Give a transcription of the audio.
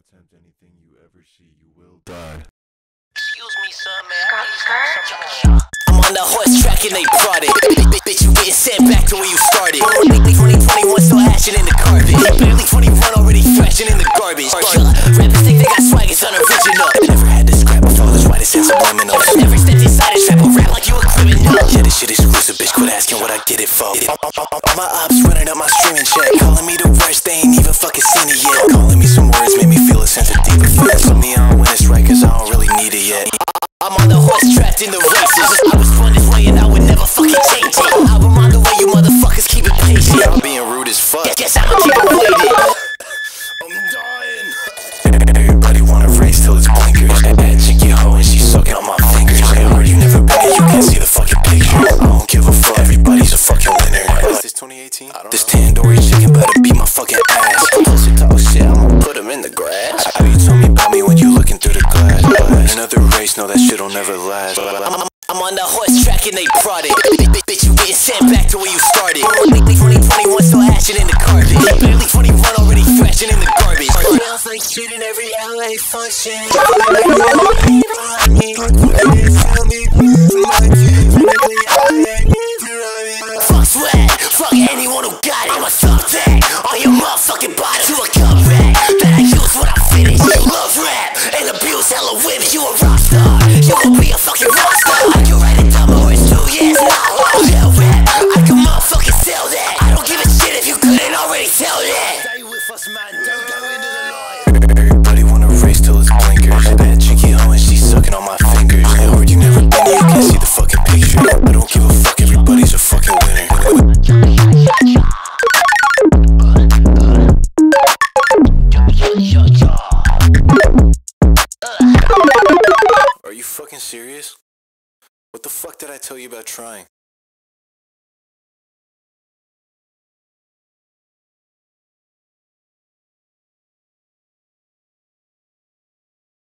attempt anything you ever see, you will die. Excuse me, son, man. I need some- some- I'm on the horse track and they brought it. Bitch, bitch, you getting sent back to where you started. Big 2021 still hashing in the carpet. Barely 21 already thrashing in the garbage. Rappers think they got swag, it's unoriginal. Never had to scrap before, that's why they send subliminal. Never stepped inside a trap or rap like you a criminal. Yeah, this shit is exclusive, bitch. Quit asking what I get it for. All my ops horse in the races. I was born this way and I would never fucking change it. Album on the way, you motherfuckers keep it patient. I'm being rude as fuck. Guess I'ma keep it waiting. I'm dying. Everybody wanna race till it's blinkers. That that chick you hoe and she's sucking on my fingers. I heard you never been you can't see the fucking picture. I don't give a fuck. Everybody's a fucking winner. Is this 2018? This tandoori chicken better beat my fucking ass. Pussy talk shit, I'ma put him in the grass. No, that shit'll never last. I'm, on the horse track and they it. Bitch, you getting sent back to where you started. Big 2021 still hashing in the carpet. Barely 21 already thrashing in the garbage. Smells like shit in every LA function. Fuck swag, fuck anyone who got it. I'm a tag on your motherfucking man. Don't go into the light. Everybody wanna race till it's blinkers. That chicky hoe and she's sucking on my fingers. I heard you never been you can't see the fucking picture. I don't give a fuck, everybody's a fucking winner. Are you fucking serious? What the fuck did I tell you about trying?